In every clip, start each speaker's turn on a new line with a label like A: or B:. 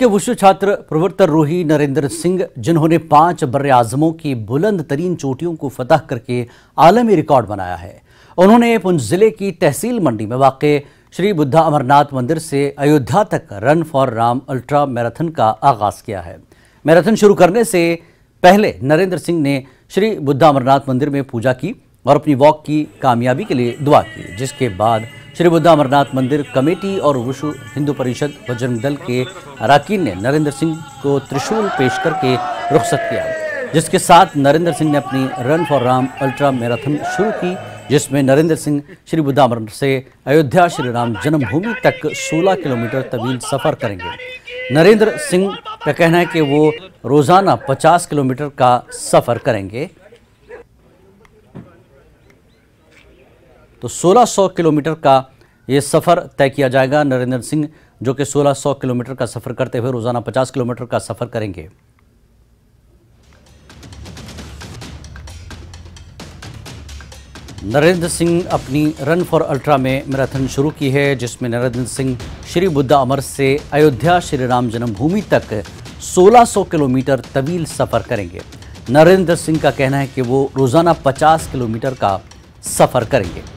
A: के विश्व छात्र प्रवर्तन रोही नरेंद्र सिंह, जिन्होंने पाँच बर आजमों की बुलंद तरीन चोटियों को फतह करके आलमी रिकॉर्ड बनाया है। उन्होंने पुंछ ज़िले की तहसील मंडी में वाक़ श्री बुद्धा अमरनाथ मंदिर से अयोध्या तक run for Ram ultra marathon का आगाज़ किया है। मैराथन शुरू करने से पहले नरेंद्र सिंह ने श्री बुद्धा अमरनाथ मंदिर में पूजा की और अपनी वॉक की कामयाबी के लिए दुआ की, जिसके बाद श्री बुद्धा अमरनाथ मंदिर कमेटी और विश्व हिंदू परिषद बजरंग दल के अरकान ने नरेंद्र सिंह को त्रिशूल पेश करके रुखसत किया, जिसके साथ नरेंद्र सिंह ने अपनी run for Ram ultra marathon शुरू की, जिसमें नरेंद्र सिंह श्री बुद्धा अमरनाथ से अयोध्या श्री राम जन्मभूमि तक 16 किलोमीटर तवील सफ़र करेंगे। नरेंद्र सिंह का कहना है कि वो रोज़ाना 50 किलोमीटर का सफ़र करेंगे। तो 1600 किलोमीटर का ये सफ़र तय किया जाएगा नरेंद्र सिंह, जो कि 1600 किलोमीटर का सफ़र करते हुए रोज़ाना 50 किलोमीटर का सफ़र करेंगे। नरेंद्र सिंह अपनी रन फॉर अल्ट्रा में मैराथन शुरू की है, जिसमें नरेंद्र सिंह श्री बुद्धा अमर से अयोध्या श्री राम जन्मभूमि तक 1600 किलोमीटर तवील सफ़र करेंगे। नरेंद्र सिंह का कहना है कि वो रोज़ाना 50 किलोमीटर का सफ़र करेंगे।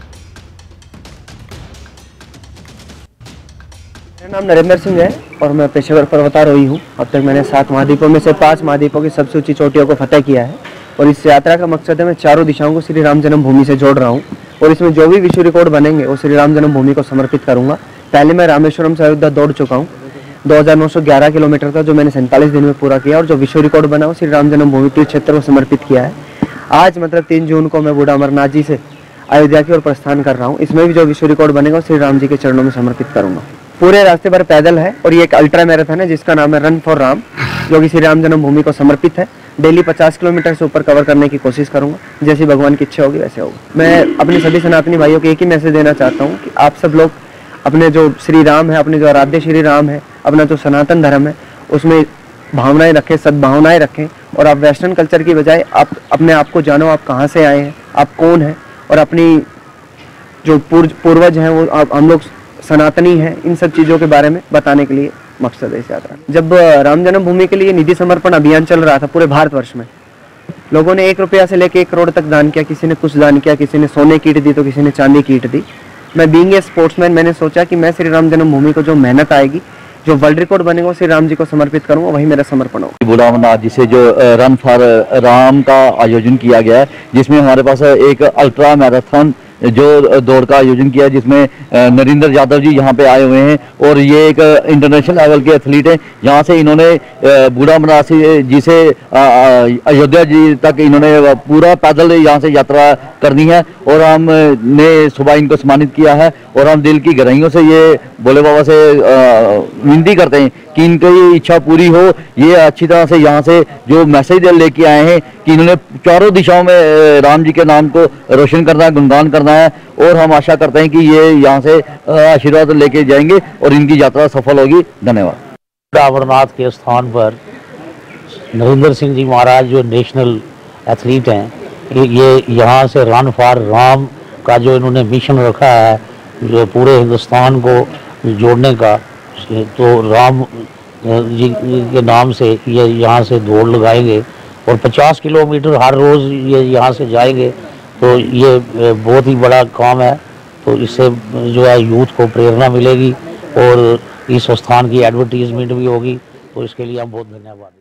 B: मेरा नाम नरेंद्र सिंह है और मैं पेशेवर पर्वतारोही हूँ। अब तक मैंने सात महाद्वीपों में से पाँच महाद्वीपों की सबसे ऊँची चोटियों को फतेह किया है और इस यात्रा का मकसद है मैं चारों दिशाओं को श्री राम जन्मभूमि से जोड़ रहा हूँ और इसमें जो भी विश्व रिकॉर्ड बनेंगे, वो श्री राम जन्मभूमि को समर्पित करूँगा। पहले मैं रामेश्वरम से अयोध्या दौड़ चुका हूँ। दो हज़ार नौ सौ ग्यारह किलोमीटर का जो मैंने सैंतालीस दिन में पूरा किया और जो विश्व रिकॉर्ड बना, वो श्री राम जन्मभूमि तीर्थ क्षेत्र को समर्पित किया है। आज मतलब तीन जून को मैं बूढ़ा अमरनाथ जी से अयोध्या की ओर प्रस्थान कर रहा हूँ। इसमें भी जो विश्व रिकॉर्ड बनेगा श्री राम जी के चरणों में समर्पित करूँगा। पूरे रास्ते पर पैदल है और ये एक अल्ट्रा मैराथन है, जिसका नाम है रन फॉर राम जो कि श्री राम जन्मभूमि को समर्पित है। डेली 50 किलोमीटर से ऊपर कवर करने की कोशिश करूँगा। जैसी भगवान की इच्छा होगी, वैसे होगा। मैं अपने सभी सनातनी भाइयों को एक ही मैसेज देना चाहता हूँ कि आप सब लोग अपने जो श्री राम है, अपने जो आराध्य श्री राम है, अपना जो सनातन धर्म है, उसमें भावनाएँ रखें, सद्भावनाएँ रखें और आप वेस्टर्न कल्चर की बजाय आप अपने आप को जानो, आप कहाँ से आए हैं, आप कौन हैं और अपनी जो पूर्वज हैं, वो आप, हम लोग सनातनी है इन सब चीज़ों के बारे में बताने के लिए मकसद है इस यात्रा जब राम जन्मभूमि के लिए निधि समर्पण अभियान चल रहा था पूरे भारतवर्ष में, लोगों ने एक रुपया से लेकर एक करोड़ तक दान किया, किसी ने कुछ दान किया, किसी ने सोने की ईट दी तो किसी ने चांदी की ईट दी। मैं बींग ए स्पोर्ट्समैन मैंने सोचा कि मैं श्री राम जन्मभूमि को जो मेहनत आएगी, जो वर्ल्ड रिकॉर्ड बनेगा श्री राम जी को समर्पित करूँगा, वही मेरा समर्पण होगा।
C: बुला अमरनाथ जी से जो रन फॉर राम का आयोजन किया गया है, जिसमें हमारे पास एक अल्ट्रा मैराथन जो दौड़ का आयोजन किया, जिसमें नरेंद्र यादव जी यहाँ पे आए हुए हैं, और ये एक इंटरनेशनल लेवल के एथलीट हैं। यहाँ से इन्होंने बूढ़ा मनासी जी से अयोध्या जी तक इन्होंने पूरा पैदल यहाँ से यात्रा करनी है, और हमने सुबह इनको सम्मानित किया है, और हम दिल की गहराइयों से ये भोले बाबा से विनती करते हैं कि इनकी इच्छा पूरी हो, ये अच्छी तरह से यहाँ से जो मैसेज लेके आए हैं कि इन्होंने चारों दिशाओं में राम जी के नाम को रोशन करना है, गुणगान करना है और हम आशा करते हैं कि ये यहाँ से आशीर्वाद लेके जाएँगे और इनकी यात्रा सफल होगी। धन्यवाद।
D: अमरनाथ के स्थान पर नरेंद्र सिंह जी महाराज जो नेशनल एथलीट हैं, ये यहाँ से रन फॉर राम का जो इन्होंने मिशन रखा है, जो पूरे हिंदुस्तान को जोड़ने का तो राम जी, के नाम से, ये यहाँ से दौड़ लगाएँगे और 50 किलोमीटर हर रोज़ ये यहाँ से जाएँगे। तो ये बहुत ही बड़ा काम है। तो इससे जो है यूथ को प्रेरणा मिलेगी और इस स्थान की एडवर्टीजमेंट भी होगी। तो इसके लिए हम बहुत धन्यवाद।